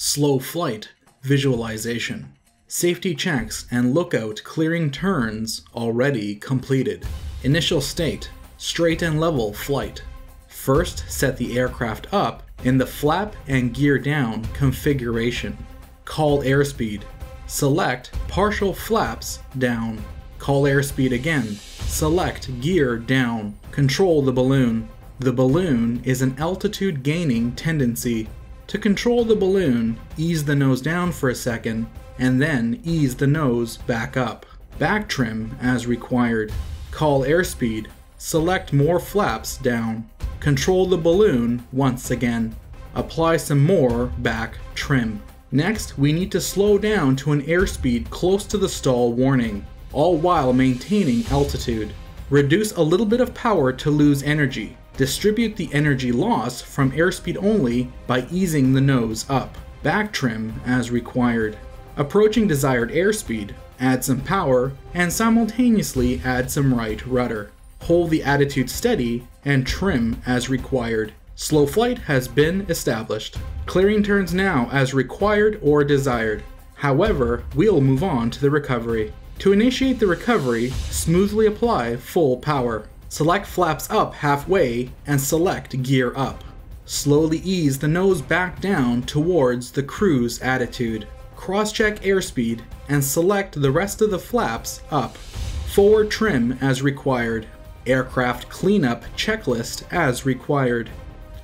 Slow flight, visualization. Safety checks and lookout clearing turns already completed. Initial state, straight and level flight. First, set the aircraft up in the flap and gear down configuration. Call airspeed. Select partial flaps down. Call airspeed again. Select gear down. Control the balloon. The balloon is an altitude gaining tendency. To control the balloon, ease the nose down for a second, and then ease the nose back up. Back trim as required. Call airspeed. Select more flaps down. Control the balloon once again. Apply some more back trim. Next, we need to slow down to an airspeed close to the stall warning, all while maintaining altitude. Reduce a little bit of power to lose energy. Distribute the energy loss from airspeed only by easing the nose up. Back trim as required. Approaching desired airspeed, add some power, and simultaneously add some right rudder. Hold the attitude steady and trim as required. Slow flight has been established. Clearing turns now as required or desired. However, we'll move on to the recovery. To initiate the recovery, smoothly apply full power. Select flaps up halfway and select gear up. Slowly ease the nose back down towards the cruise attitude. Cross-check airspeed and select the rest of the flaps up. Forward trim as required. Aircraft cleanup checklist as required.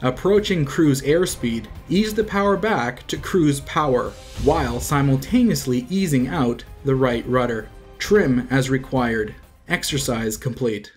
Approaching cruise airspeed, ease the power back to cruise power, while simultaneously easing out the right rudder. Trim as required. Exercise complete.